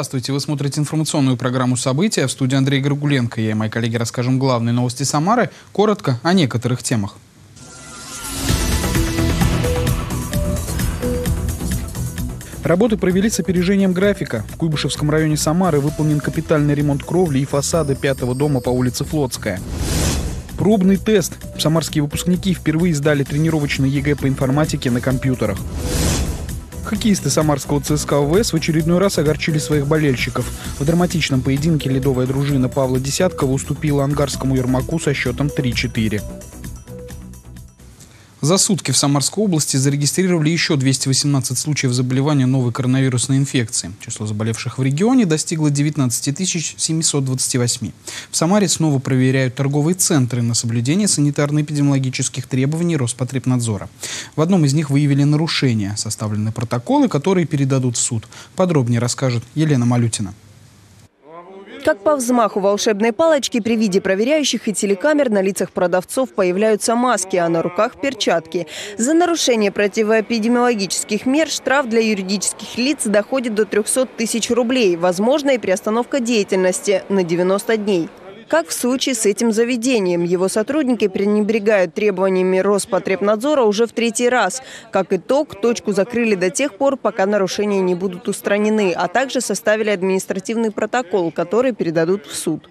Здравствуйте, вы смотрите информационную программу «События». В студии Андрей Горгуленко. Я и мои коллеги расскажем главные новости Самары, коротко о некоторых темах. Работы провели с опережением графика. В Куйбышевском районе Самары выполнен капитальный ремонт кровли и фасада пятого дома по улице Флотская. Пробный тест. Самарские выпускники впервые сдали тренировочный ЕГЭ по информатике на компьютерах. Хоккеисты самарского ЦСКА ВС в очередной раз огорчили своих болельщиков. В драматичном поединке ледовая дружина Павла Десяткова уступила ангарскому Ермаку со счетом 3-4. За сутки в Самарской области зарегистрировали еще 218 случаев заболевания новой коронавирусной инфекции. Число заболевших в регионе достигло 19 728. В Самаре снова проверяют торговые центры на соблюдение санитарно-эпидемиологических требований Роспотребнадзора. В одном из них выявили нарушения. Составлены протоколы, которые передадут в суд. Подробнее расскажет Елена Малютина. Как по взмаху волшебной палочки при виде проверяющих и телекамер на лицах продавцов появляются маски, а на руках перчатки. За нарушение противоэпидемиологических мер штраф для юридических лиц доходит до 300 тысяч рублей. Возможно и приостановка деятельности на 90 дней. Как в случае с этим заведением. Его сотрудники пренебрегают требованиями Роспотребнадзора уже в третий раз. Как итог, точку закрыли до тех пор, пока нарушения не будут устранены, а также составили административный протокол, который передадут в суд.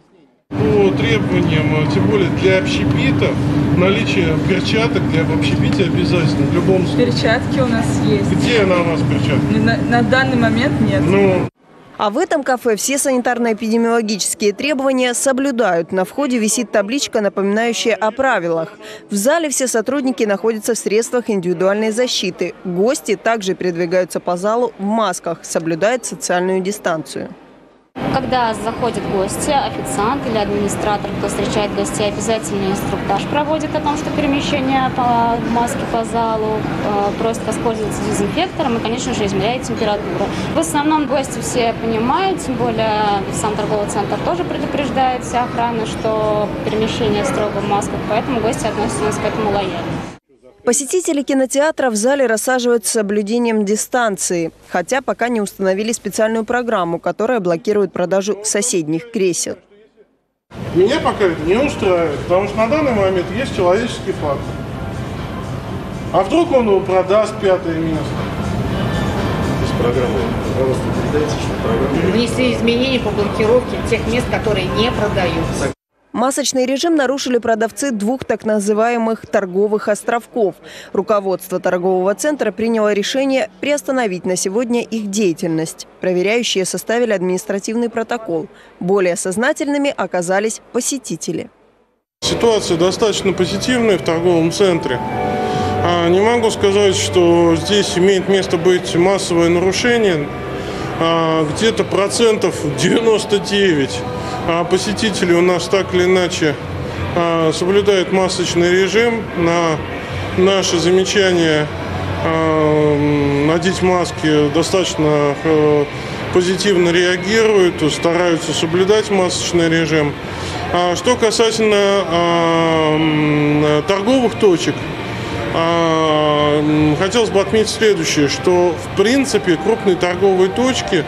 По требованиям, тем более для общепита, наличие перчаток для общепития обязательно в любом случае. Перчатки у нас есть. Где она у нас перчатки? На, на данный момент нет. Ну, а в этом кафе все санитарно-эпидемиологические требования соблюдают. На входе висит табличка, напоминающая о правилах. В зале все сотрудники находятся в средствах индивидуальной защиты. Гости также передвигаются по залу в масках, соблюдают социальную дистанцию. Когда заходят гости, официант или администратор, кто встречает гостей, обязательно инструктаж проводит о том, что перемещение по маске по залу, э, просит воспользоваться дезинфектором и, конечно же, измеряет температуру. В основном гости все понимают, тем более сам торговый центр тоже предупреждает вся охрана, что перемещение строго в масках, поэтому гости относятся к этому лояльно. Посетители кинотеатра в зале рассаживают с соблюдением дистанции, хотя пока не установили специальную программу, которая блокирует продажу соседних кресел. Меня пока это не устраивает, потому что на данный момент есть человеческий фактор. А вдруг он продаст пятое место? Без программы, пожалуйста, передайте, что программа... Внесли изменения по блокировке тех мест, которые не продаются. Масочный режим нарушили продавцы двух так называемых торговых островков. Руководство торгового центра приняло решение приостановить на сегодня их деятельность. Проверяющие составили административный протокол. Более сознательными оказались посетители. Ситуация достаточно позитивная в торговом центре. А, не могу сказать, что здесь имеет место быть массовое нарушение. А, где-то процентов 99 а посетители у нас так или иначе а, соблюдают масочный режим. На наши замечания надеть маски достаточно позитивно реагируют, стараются соблюдать масочный режим. Что касательно торговых точек, хотелось бы отметить следующее, что в принципе крупные торговые точки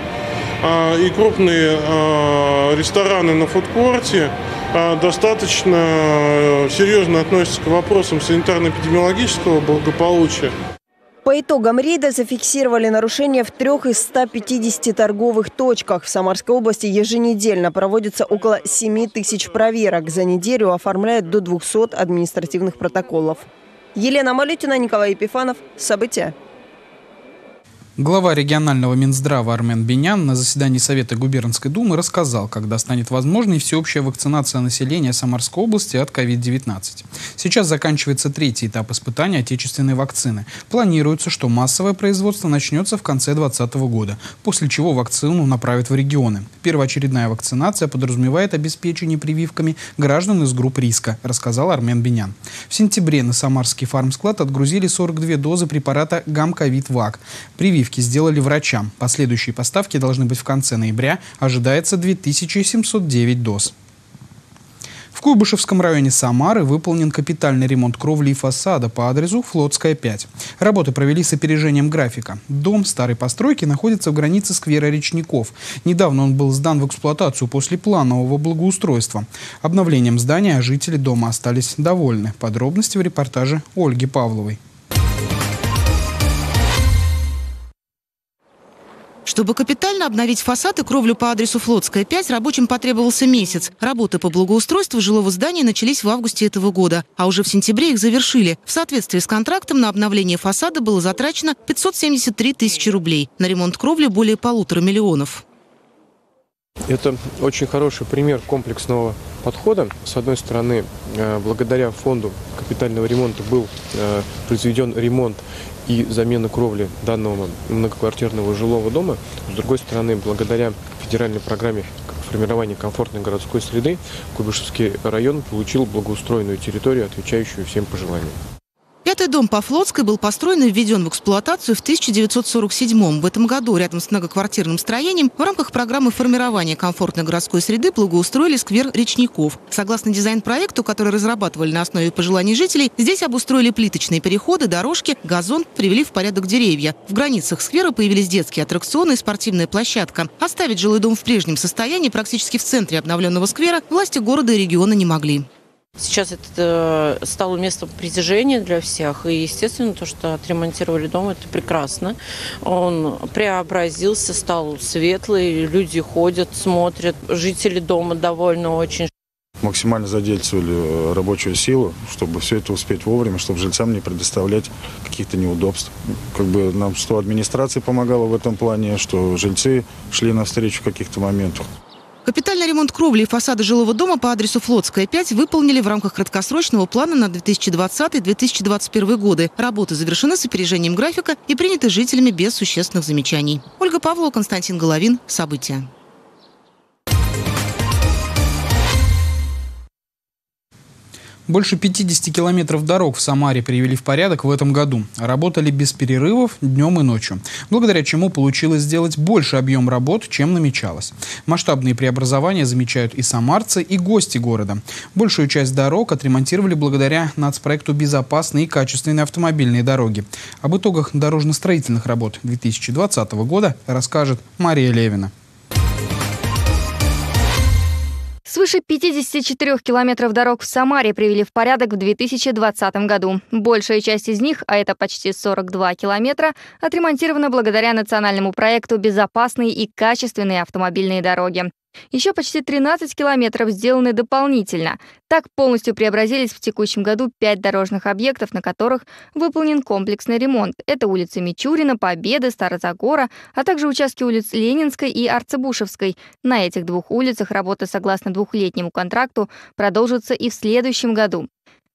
а, и крупные а, рестораны на фудкорте а, достаточно э, серьезно относятся к вопросам санитарно-эпидемиологического благополучия. По итогам рейда зафиксировали нарушения в трех из 150 торговых точках. В Самарской области еженедельно проводится около 7 тысяч проверок. За неделю оформляют до 200 административных протоколов. Елена Малютина, Николай Епифанов. События. Глава регионального Минздрава Армен Бенян на заседании Совета Губернской Думы рассказал, когда станет возможной всеобщая вакцинация населения Самарской области от COVID-19. Сейчас заканчивается третий этап испытания отечественной вакцины. Планируется, что массовое производство начнется в конце 2020 года, после чего вакцину направят в регионы. Первоочередная вакцинация подразумевает обеспечение прививками граждан из групп риска, рассказал Армен Бенян. В сентябре на Самарский фармсклад отгрузили 42 дозы препарата Гамковид-ВАК. Прививки прививки сделали врачам. Последующие поставки должны быть в конце ноября. Ожидается 2709 доз. В Куйбышевском районе Самары выполнен капитальный ремонт кровли и фасада по адресу Флотская, 5. Работы провели с опережением графика. Дом старой постройки находится в границе сквера Речников. Недавно он был сдан в эксплуатацию после планового благоустройства. Обновлением здания жители дома остались довольны. Подробности в репортаже Ольги Павловой. Чтобы капитально обновить фасад и кровлю по адресу Флотская, 5, рабочим потребовался месяц. Работы по благоустройству жилого здания начались в августе этого года, а уже в сентябре их завершили. В соответствии с контрактом на обновление фасада было затрачено 573 тысячи рублей. На ремонт кровли более полутора миллионов. Это очень хороший пример комплексного подхода. С одной стороны, э, благодаря фонду капитального ремонта был э, произведен ремонт и замена кровли данного многоквартирного жилого дома. С другой стороны, благодаря федеральной программе формирования комфортной городской среды Куйбышевский район получил благоустроенную территорию, отвечающую всем пожеланиям. Пятый дом по Флотской был построен и введен в эксплуатацию в 1947 В этом году рядом с многоквартирным строением в рамках программы формирования комфортной городской среды благоустроили сквер Речников. Согласно дизайн-проекту, который разрабатывали на основе пожеланий жителей, здесь обустроили плиточные переходы, дорожки, газон, привели в порядок деревья. В границах сквера появились детские аттракционы и спортивная площадка. Оставить жилой дом в прежнем состоянии практически в центре обновленного сквера власти города и региона не могли. Сейчас это э, стало местом притяжения для всех. И, естественно, то, что отремонтировали дом, это прекрасно. Он преобразился, стал светлый, люди ходят, смотрят. Жители дома довольны очень. Максимально задействовали э, рабочую силу, чтобы все это успеть вовремя, чтобы жильцам не предоставлять каких-то неудобств. Как бы нам что администрация помогала в этом плане, что жильцы шли навстречу в каких-то моментах. Капитальный ремонт кровли и фасада жилого дома по адресу Флотская, 5 выполнили в рамках краткосрочного плана на 2020-2021 годы. Работы завершены с опережением графика и приняты жителями без существенных замечаний. Ольга Павлова, Константин Головин. События. Больше 50 километров дорог в Самаре привели в порядок в этом году. Работали без перерывов днем и ночью, благодаря чему получилось сделать больше объем работ, чем намечалось. Масштабные преобразования замечают и самарцы, и гости города. Большую часть дорог отремонтировали благодаря нацпроекту «Безопасные и качественные автомобильные дороги». Об итогах дорожно-строительных работ 2020 года расскажет Мария Левина. Свыше 54 километров дорог в Самаре привели в порядок в 2020 году. Большая часть из них, а это почти 42 километра, отремонтирована благодаря национальному проекту «Безопасные и качественные автомобильные дороги». Еще почти 13 километров сделаны дополнительно. Так полностью преобразились в текущем году пять дорожных объектов, на которых выполнен комплексный ремонт. Это улицы Мичурина, Победы, Старозагора, а также участки улиц Ленинской и Арцебушевской. На этих двух улицах работа согласно двухлетнему контракту продолжится и в следующем году.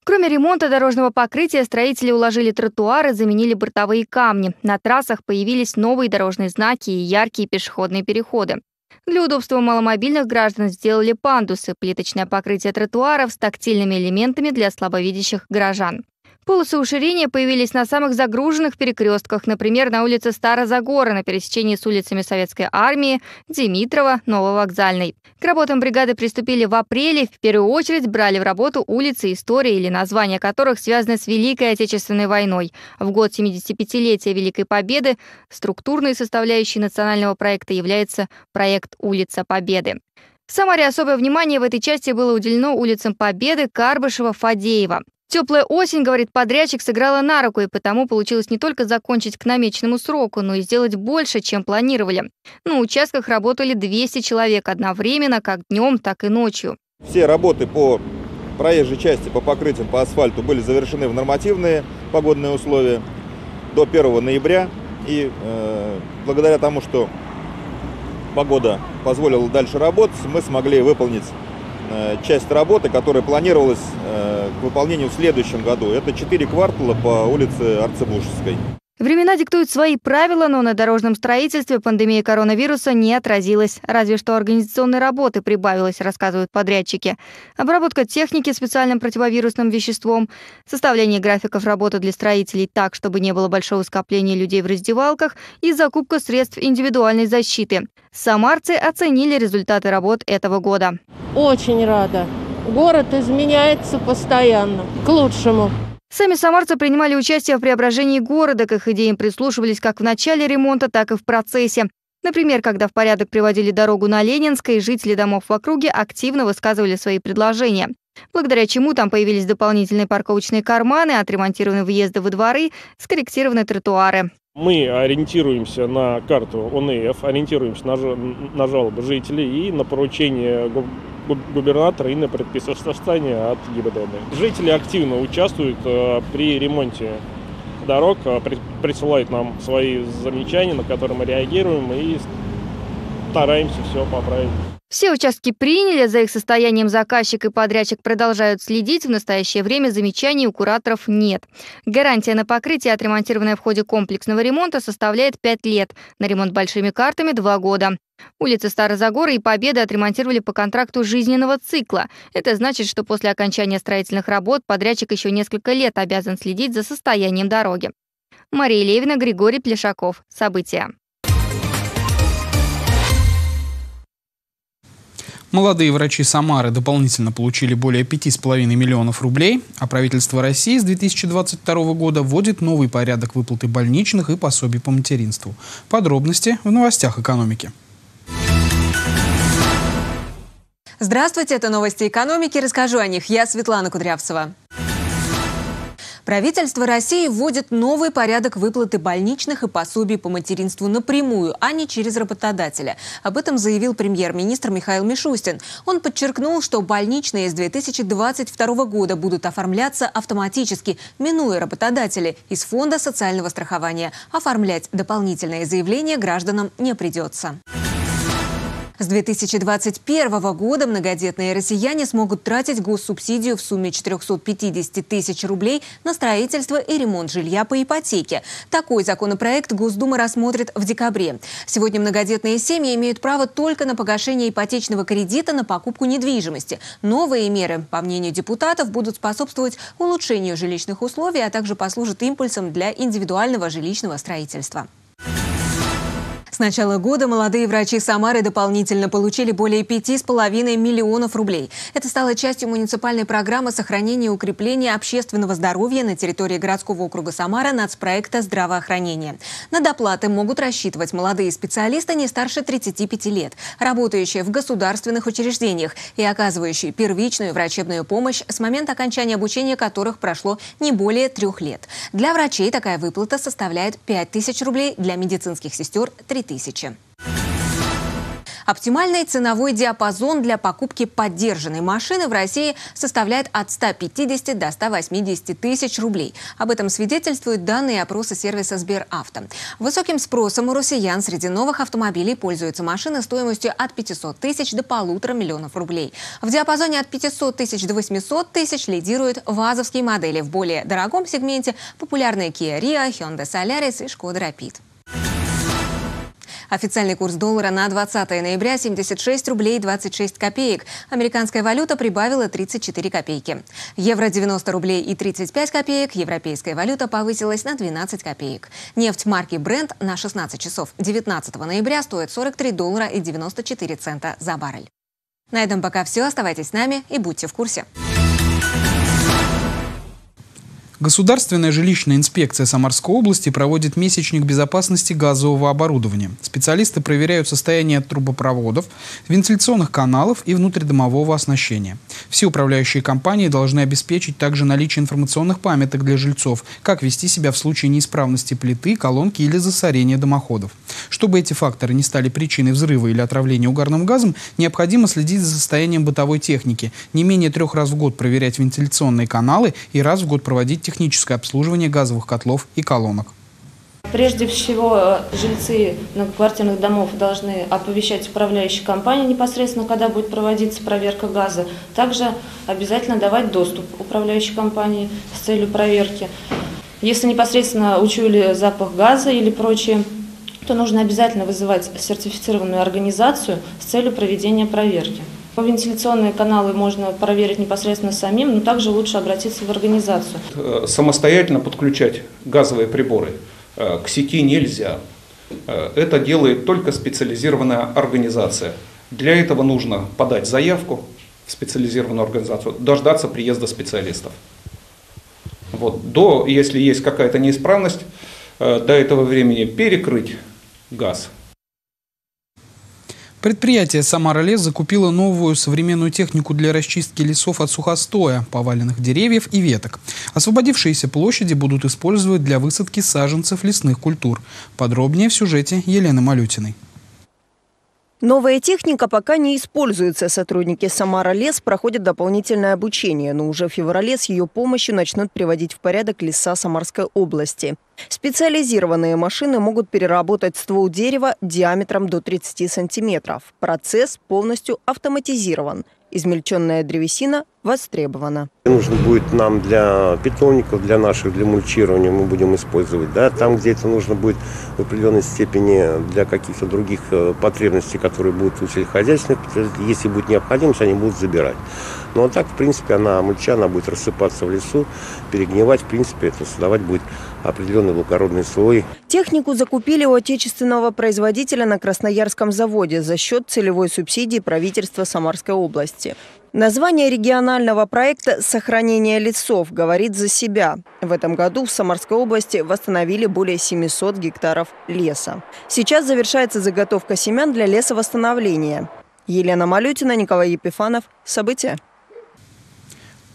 Кроме ремонта дорожного покрытия, строители уложили тротуары, заменили бортовые камни. На трассах появились новые дорожные знаки и яркие пешеходные переходы. Для удобства маломобильных граждан сделали пандусы, плиточное покрытие тротуаров с тактильными элементами для слабовидящих горожан. Полосы уширения появились на самых загруженных перекрестках, например, на улице Старозагора на пересечении с улицами Советской Армии, Димитрова, Нововокзальной. К работам бригады приступили в апреле. В первую очередь брали в работу улицы истории или названия которых связаны с Великой Отечественной войной. В год 75-летия Великой Победы структурной составляющей национального проекта является проект «Улица Победы». В Самаре особое внимание в этой части было уделено улицам Победы, Карбышева, Фадеева. Теплая осень, говорит подрядчик, сыграла на руку, и потому получилось не только закончить к намеченному сроку, но и сделать больше, чем планировали. На участках работали 200 человек одновременно, как днем, так и ночью. Все работы по проезжей части, по покрытиям, по асфальту были завершены в нормативные погодные условия до 1 ноября. И э, благодаря тому, что погода позволила дальше работать, мы смогли выполнить часть работы, которая планировалась э, к выполнению в следующем году. Это четыре квартала по улице Арцебушевской. Времена диктуют свои правила, но на дорожном строительстве пандемия коронавируса не отразилась. Разве что организационной работы прибавилось, рассказывают подрядчики. Обработка техники специальным противовирусным веществом, составление графиков работы для строителей так, чтобы не было большого скопления людей в раздевалках и закупка средств индивидуальной защиты. Самарцы оценили результаты работ этого года. Очень рада. город изменяется постоянно, к лучшему. Сами самарцы принимали участие в преображении города, к их идеям прислушивались как в начале ремонта, так и в процессе. Например, когда в порядок приводили дорогу на Ленинской, жители домов в округе активно высказывали свои предложения. Благодаря чему там появились дополнительные парковочные карманы, отремонтированы въезды во дворы, скорректированы тротуары. Мы ориентируемся на карту ОНФ, ориентируемся на, на жалобы жителей и на поручение губернатора и на предписание от ГИБДД. Жители активно участвуют э, при ремонте дорог, э, присылают нам свои замечания, на которые мы реагируем и стараемся все поправить. Все участки приняли, за их состоянием заказчик и подрядчик продолжают следить. В настоящее время замечаний у кураторов нет. Гарантия на покрытие, отремонтированное в ходе комплексного ремонта, составляет 5 лет. На ремонт большими картами – 2 года. Улицы Старозагора и Победы отремонтировали по контракту жизненного цикла. Это значит, что после окончания строительных работ подрядчик еще несколько лет обязан следить за состоянием дороги. Мария Левина, Григорий Плешаков. События. Молодые врачи Самары дополнительно получили более 5,5 миллионов рублей, а правительство России с 2022 года вводит новый порядок выплаты больничных и пособий по материнству. Подробности в новостях экономики. Здравствуйте, это новости экономики. Расскажу о них. Я Светлана Кудрявцева. Правительство России вводит новый порядок выплаты больничных и пособий по материнству напрямую, а не через работодателя. Об этом заявил премьер-министр Михаил Мишустин. Он подчеркнул, что больничные с 2022 года будут оформляться автоматически, минуя работодателей из Фонда социального страхования. Оформлять дополнительные заявления гражданам не придется. С 2021 года многодетные россияне смогут тратить госсубсидию в сумме 450 тысяч рублей на строительство и ремонт жилья по ипотеке. Такой законопроект Госдума рассмотрит в декабре. Сегодня многодетные семьи имеют право только на погашение ипотечного кредита на покупку недвижимости. Новые меры, по мнению депутатов, будут способствовать улучшению жилищных условий, а также послужат импульсом для индивидуального жилищного строительства. С начала года молодые врачи Самары дополнительно получили более 5,5 миллионов рублей. Это стало частью муниципальной программы сохранения и укрепления общественного здоровья на территории городского округа Самара нацпроекта здравоохранения. На доплаты могут рассчитывать молодые специалисты не старше 35 лет, работающие в государственных учреждениях и оказывающие первичную врачебную помощь с момента окончания обучения которых прошло не более трех лет. Для врачей такая выплата составляет 5 тысяч рублей, для медицинских сестер – 3 тысячи. Оптимальный ценовой диапазон для покупки поддержанной машины в России составляет от 150 до 180 тысяч рублей. Об этом свидетельствуют данные опроса сервиса Сберавто. Высоким спросом у россиян среди новых автомобилей пользуются машины стоимостью от 500 тысяч до полутора миллионов рублей. В диапазоне от 500 тысяч до 800 тысяч лидируют вазовские модели. В более дорогом сегменте популярные Kia Rio, Hyundai Solaris и Skoda Rapid. Официальный курс доллара на 20 ноября 76 рублей 26 копеек. Американская валюта прибавила 34 копейки. Евро 90 рублей и 35 копеек. Европейская валюта повысилась на 12 копеек. Нефть марки Brent на 16 часов 19 ноября стоит 43 доллара и 94 цента за баррель. На этом пока все. Оставайтесь с нами и будьте в курсе. Государственная жилищная инспекция Самарской области проводит месячник безопасности газового оборудования. Специалисты проверяют состояние трубопроводов, вентиляционных каналов и внутридомового оснащения. Все управляющие компании должны обеспечить также наличие информационных памяток для жильцов, как вести себя в случае неисправности плиты, колонки или засорения дымоходов. Чтобы эти факторы не стали причиной взрыва или отравления угарным газом, необходимо следить за состоянием бытовой техники, не менее трех раз в год проверять вентиляционные каналы и раз в год проводить техническое обслуживание газовых котлов и колонок. Прежде всего, э, жильцы многоквартирных домов должны оповещать управляющие компании непосредственно, когда будет проводиться проверка газа. Также обязательно давать доступ управляющей компании с целью проверки. Если непосредственно учуяли запах газа или прочее, то нужно обязательно вызывать сертифицированную организацию с целью проведения проверки. Вентиляционные каналы можно проверить непосредственно самим, но также лучше обратиться в организацию. Э, самостоятельно подключать газовые приборы э, к сети нельзя. Э, это делает только специализированная организация. Для этого нужно подать заявку в специализированную организацию, дождаться приезда специалистов. Вот, до, если есть какая-то неисправность, до этого времени перекрыть газ. Предприятие «Самара Лес» закупило новую современную технику для расчистки лесов от сухостоя, поваленных деревьев и веток. Освободившиеся площади будут использовать для высадки саженцев лесных культур. Подробнее в сюжете Елены Малютиной. Новая техника пока не используется. Сотрудники «Самара Лес» проходят дополнительное обучение, но уже в феврале с ее помощью начнут приводить в порядок леса Самарской области. Специализированные машины могут переработать ствол дерева диаметром до 30 сантиметров. Процесс полностью автоматизирован. Измельченная древесина востребована. Нужно будет нам для питомников, для наших, для мульчирования мы будем использовать. Да? Там, где это нужно будет в определенной степени для каких-то других э, потребностей, которые будут у сельскохозяйственных, если будет необходимость, они будут забирать. Ну а так, в принципе, она мульча, она будет рассыпаться в лесу, перегнивать, в принципе, это создавать будет определенный лукородный слой. Технику закупили у отечественного производителя на Красноярском заводе за счет целевой субсидии правительства Самарской области. Название регионального проекта «Сохранение лесов» говорит за себя. В этом году в Самарской области восстановили более 700 гектаров леса. Сейчас завершается заготовка семян для лесовосстановления. Елена Малютина, Николай Епифанов. События.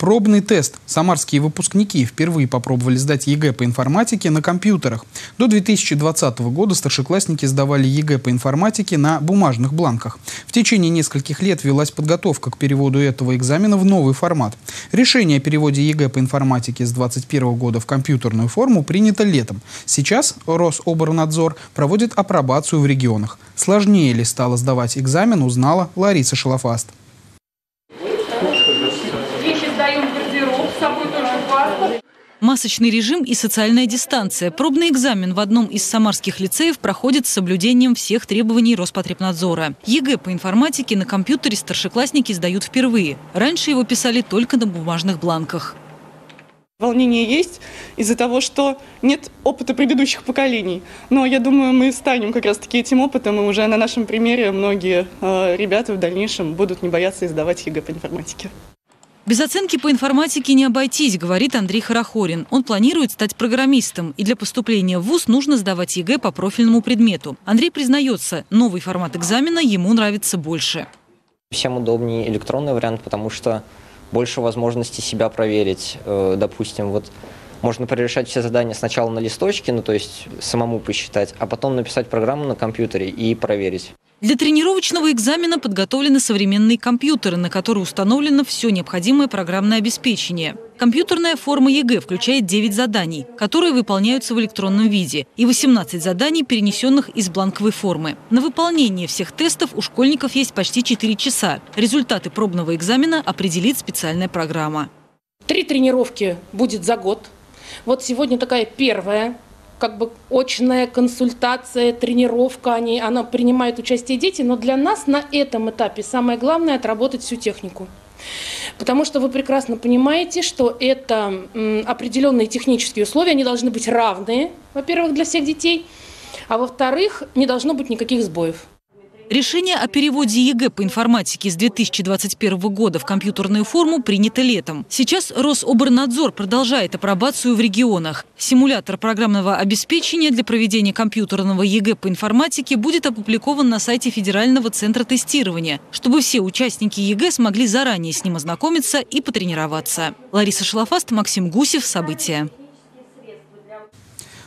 Пробный тест. Самарские выпускники впервые попробовали сдать ЕГЭ по информатике на компьютерах. До 2020 года старшеклассники сдавали ЕГЭ по информатике на бумажных бланках. В течение нескольких лет велась подготовка к переводу этого экзамена в новый формат. Решение о переводе ЕГЭ по информатике с 2021 года в компьютерную форму принято летом. Сейчас Рособорнадзор проводит апробацию в регионах. Сложнее ли стало сдавать экзамен, узнала Лариса Шалафаст. Масочный режим и социальная дистанция. Пробный экзамен в одном из самарских лицеев проходит с соблюдением всех требований Роспотребнадзора. ЕГЭ по информатике на компьютере старшеклассники сдают впервые. Раньше его писали только на бумажных бланках. Волнение есть из-за того, что нет опыта предыдущих поколений. Но я думаю, мы станем как раз-таки этим опытом, и уже на нашем примере многие э, ребята в дальнейшем будут не бояться сдавать ЕГЭ по информатике. Без оценки по информатике не обойтись, говорит Андрей Хорохорин. Он планирует стать программистом, и для поступления в ВУЗ нужно сдавать ЕГЭ по профильному предмету. Андрей признается, новый формат экзамена ему нравится больше. Всем удобнее электронный вариант, потому что больше возможностей себя проверить. Э, допустим, вот можно прорешать все задания сначала на листочке, ну то есть самому посчитать, а потом написать программу на компьютере и проверить. Для тренировочного экзамена подготовлены современные компьютеры, на которые установлено все необходимое программное обеспечение. Компьютерная форма ЕГЭ включает 9 заданий, которые выполняются в электронном виде, и 18 заданий, перенесенных из бланковой формы. На выполнение всех тестов у школьников есть почти 4 часа. Результаты пробного экзамена определит специальная программа. Три тренировки будет за год. Вот сегодня такая первая как бы очная консультация, тренировка, они, она принимает участие дети, но для нас на этом этапе самое главное отработать всю технику. Потому что вы прекрасно понимаете, что это определенные технические условия, они должны быть равные, во-первых, для всех детей, а во-вторых, не должно быть никаких сбоев. Решение о переводе ЕГЭ по информатике с 2021 года в компьютерную форму принято летом. Сейчас Рособорнадзор продолжает апробацию в регионах. Симулятор программного обеспечения для проведения компьютерного ЕГЭ по информатике будет опубликован на сайте Федерального центра тестирования, чтобы все участники ЕГЭ смогли заранее с ним ознакомиться и потренироваться. Лариса Шлафаст, Максим Гусев. События.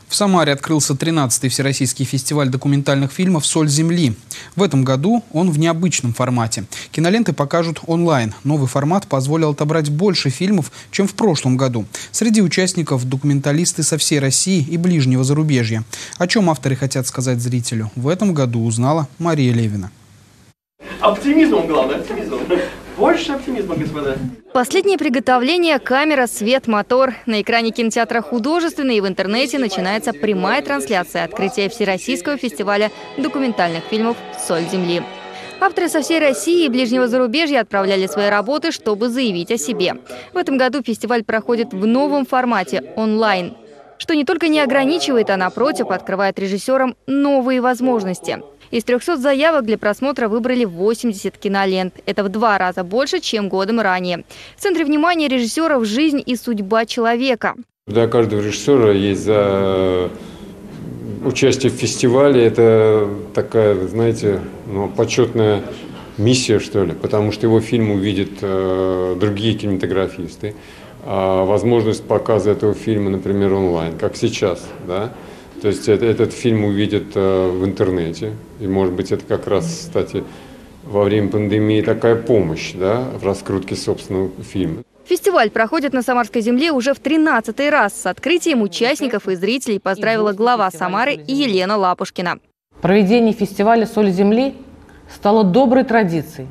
В Самаре открылся 13-й Всероссийский фестиваль документальных фильмов «Соль земли». В этом году он в необычном формате. Киноленты покажут онлайн. Новый формат позволил отобрать больше фильмов, чем в прошлом году. Среди участников документалисты со всей России и ближнего зарубежья. О чем авторы хотят сказать зрителю, в этом году узнала Мария Левина. Оптимизмом главное, оптимизмом. Больше оптимизма, господа. Последнее приготовление, камера, свет, мотор. На экране кинотеатра «Художественный» и в интернете начинается прямая трансляция открытия Всероссийского фестиваля документальных фильмов «Соль земли». Авторы со всей России и ближнего зарубежья отправляли свои работы, чтобы заявить о себе. В этом году фестиваль проходит в новом формате – онлайн что не только не ограничивает, а напротив открывает режиссерам новые возможности. Из 300 заявок для просмотра выбрали 80 кинолент. Это в два раза больше, чем годом ранее. В центре внимания режиссеров «Жизнь и судьба человека». Для каждого режиссера есть за участие в фестивале это такая, знаете, ну, почетная миссия, что ли, потому что его фильм увидят э, другие кинематографисты. А возможность показа этого фильма, например, онлайн, как сейчас, да, то есть это, этот фильм увидят э, в интернете, и, может быть, это как раз, кстати, во время пандемии такая помощь, да, в раскрутке собственного фильма. Фестиваль проходит на Самарской земле уже в 13 раз. С открытием участников и зрителей поздравила глава Самары Елена Лапушкина. Проведение фестиваля «Соль земли» стало доброй традицией.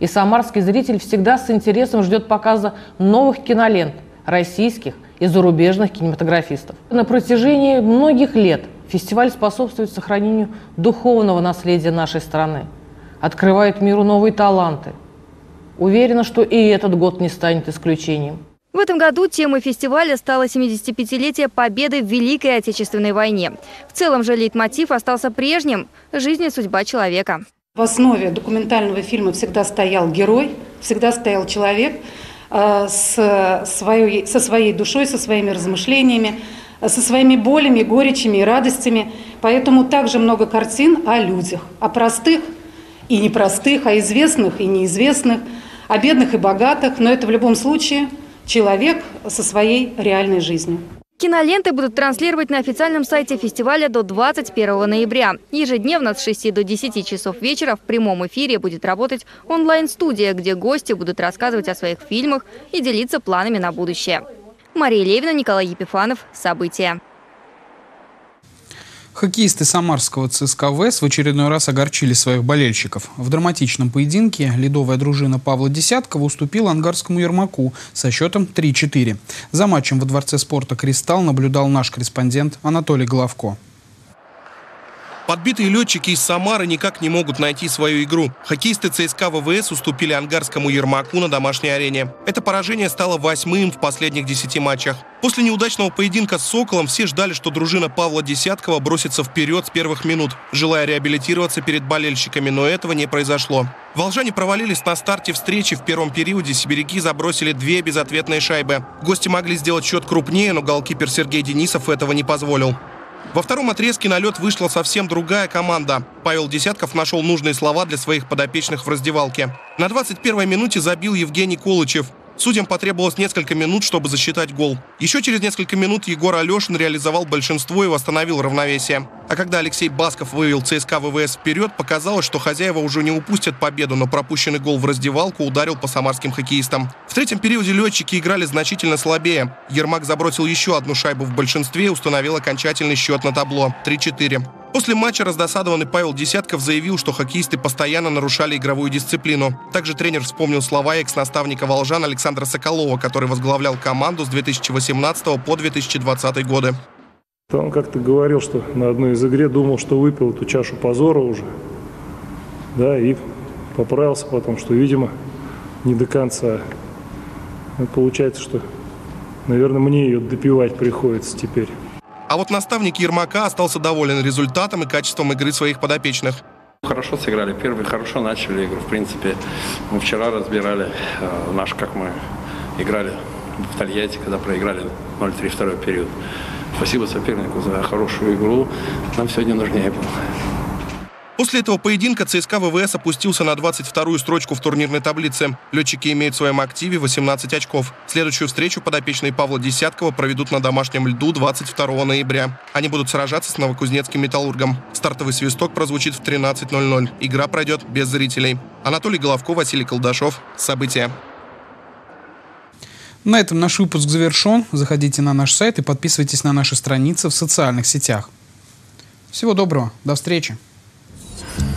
И самарский зритель всегда с интересом ждет показа новых кинолент российских и зарубежных кинематографистов. На протяжении многих лет фестиваль способствует сохранению духовного наследия нашей страны, открывает миру новые таланты. Уверена, что и этот год не станет исключением. В этом году темой фестиваля стало 75-летие победы в Великой Отечественной войне. В целом же лейтмотив остался прежним – жизнь и судьба человека. В основе документального фильма всегда стоял герой, всегда стоял человек с своей, со своей душой, со своими размышлениями, со своими болями, горечами и радостями. Поэтому также много картин о людях, о простых и непростых, о известных и неизвестных, о бедных и богатых, но это в любом случае человек со своей реальной жизнью. Киноленты будут транслировать на официальном сайте фестиваля до 21 ноября. Ежедневно с 6 до 10 часов вечера в прямом эфире будет работать онлайн-студия, где гости будут рассказывать о своих фильмах и делиться планами на будущее. Мария Левина, Николай Епифанов. События. Хоккеисты самарского ЦСКА ВС в очередной раз огорчили своих болельщиков. В драматичном поединке ледовая дружина Павла Десяткова уступила ангарскому Ермаку со счетом 3-4. За матчем во Дворце спорта «Кристалл» наблюдал наш корреспондент Анатолий Головко. Подбитые летчики из Самары никак не могут найти свою игру. Хоккеисты ЦСКА ВВС уступили ангарскому Ермаку на домашней арене. Это поражение стало восьмым в последних десяти матчах. После неудачного поединка с «Соколом» все ждали, что дружина Павла Десяткова бросится вперед с первых минут, желая реабилитироваться перед болельщиками, но этого не произошло. Волжане провалились на старте встречи. В первом периоде сибиряки забросили две безответные шайбы. Гости могли сделать счет крупнее, но голкипер Сергей Денисов этого не позволил. Во втором отрезке на лед вышла совсем другая команда. Павел Десятков нашел нужные слова для своих подопечных в раздевалке. На 21-й минуте забил Евгений Колычев. Судьям потребовалось несколько минут, чтобы засчитать гол. Еще через несколько минут Егор Алешин реализовал большинство и восстановил равновесие. А когда Алексей Басков вывел ЦСКА ВВС вперед, показалось, что хозяева уже не упустят победу, но пропущенный гол в раздевалку ударил по самарским хоккеистам. В третьем периоде летчики играли значительно слабее. Ермак забросил еще одну шайбу в большинстве и установил окончательный счет на табло – 3-4. После матча раздосадованный Павел Десятков заявил, что хоккеисты постоянно нарушали игровую дисциплину. Также тренер вспомнил слова экс-наставника «Волжан» Александра Соколова, который возглавлял команду с 2018 по 2020 годы. Он как-то говорил, что на одной из игре думал, что выпил эту чашу позора уже. Да, и поправился потом, что, видимо, не до конца. Ну, получается, что, наверное, мне ее допивать приходится теперь. А вот наставник Ермака остался доволен результатом и качеством игры своих подопечных. Хорошо сыграли. Первый хорошо начали игру. В принципе, мы вчера разбирали э, наш, как мы играли в Тольятти, когда проиграли 0-3 второй период. Спасибо сопернику за хорошую игру. Нам сегодня нужнее было. После этого поединка ЦСКА ВВС опустился на 22-ю строчку в турнирной таблице. Летчики имеют в своем активе 18 очков. Следующую встречу подопечные Павла Десяткова проведут на домашнем льду 22 ноября. Они будут сражаться с новокузнецким «Металлургом». Стартовый свисток прозвучит в 13.00. Игра пройдет без зрителей. Анатолий Головко, Василий Колдашов. События. На этом наш выпуск завершен. Заходите на наш сайт и подписывайтесь на наши страницы в социальных сетях. Всего доброго. До встречи. Thank you.